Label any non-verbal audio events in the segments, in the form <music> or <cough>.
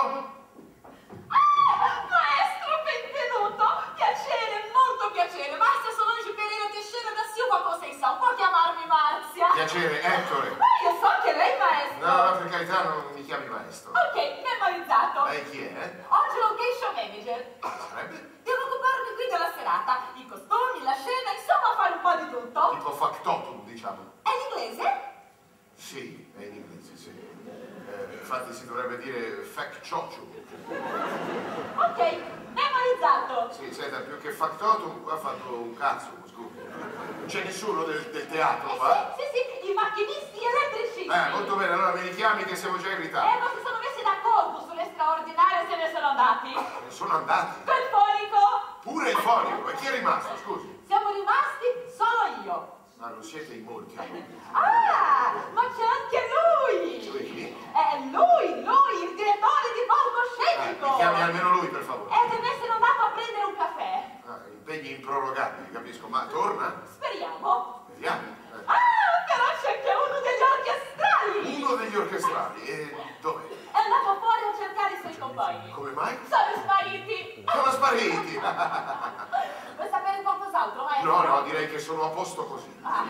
Nessuno? Maestro, benvenuto! Piacere, molto piacere! Marzia sono Luigi Pereira Teixeira da Silva Conceição. Può chiamarmi Marzia? Piacere, Ettore. Ah, io so che lei è maestro! No, no, per carità, non mi chiami maestro. Ok, memorizzato. Lei chi è? Oggi location manager. Ah, sarebbe? Devo occuparmi qui della serata. I costumi, la scena, insomma fare un po' di tutto. Tipo factotum, diciamo. È in inglese? Sì, è in inglese, sì. Eh, infatti si dovrebbe dire fact cioccio. Ok, memorizzato. Sì, senta, più che factotum, qua ha fatto un cazzo, scusi. Non c'è nessuno del, del teatro, Eh qua? sì, sì, sì, i macchinisti elettrici. Eh, molto bene, allora mi richiami che siamo già in Eh, ritardo. non si sono messi d'accordo sulle straordinarie se ne sono andati. Ne sono andati. Quel fonico. Pure il fonico, e chi è rimasto, scusi? Siamo rimasti solo io. Ma non siete in molti. Ah, ma c'è anche lui! Lui chi? È lui, lui, il direttore di Eh, palcoscenico! mi chiami almeno lui, per favore. E deve essere andato a prendere un caffè. Ah, impegni improrogabili, capisco, ma torna? Speriamo. Vediamo. Eh, Ah, però c'è anche uno degli orchestrali! Uno degli orchestrali, e dov'è? È andato fuori a cercare i suoi compagni. Come mai? Sono spariti! Sono spariti! <laughs> Vuoi sapere qualcos'altro, maestro? No, no, direi che sono a posto così. Ah.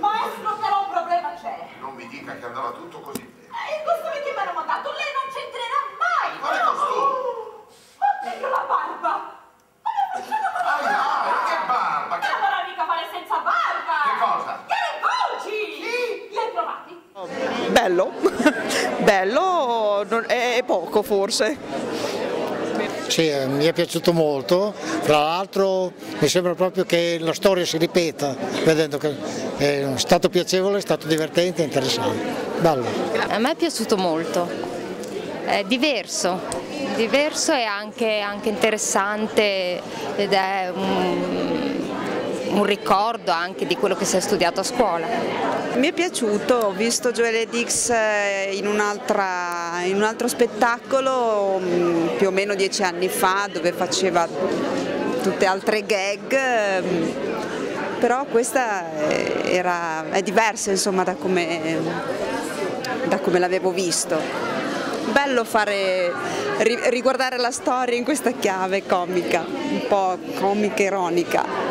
Maestro, però un problema c'è. Non mi dica che andava tutto così bene. Il costume che mi hanno mandato, lei non c'entrerà mai! Quale costume? Oddio, la barba! Ma mi ha facciato Ai, ai, che barba! Non Che... vorrà mica fare senza barba! Che cosa? Garibaldi! Li hai provati? Bello, <laughs> bello è poco forse. Sì, eh, mi è piaciuto molto, fra l'altro mi sembra proprio che la storia si ripeta, vedendo che è stato piacevole, è stato divertente, interessante, bello. A me è piaciuto molto, è diverso, diverso e anche, anche interessante ed è un, un ricordo anche di quello che si è studiato a scuola. Mi è piaciuto, ho visto Joelle Dix eh, in, in un altro spettacolo mm, più o meno dieci anni fa dove faceva tutte altre gag, ehm, però questa è- era, è diversa insomma da come, come l'avevo visto. Bello fare, ri- riguardare la storia in questa chiave comica, un po' comica ironica.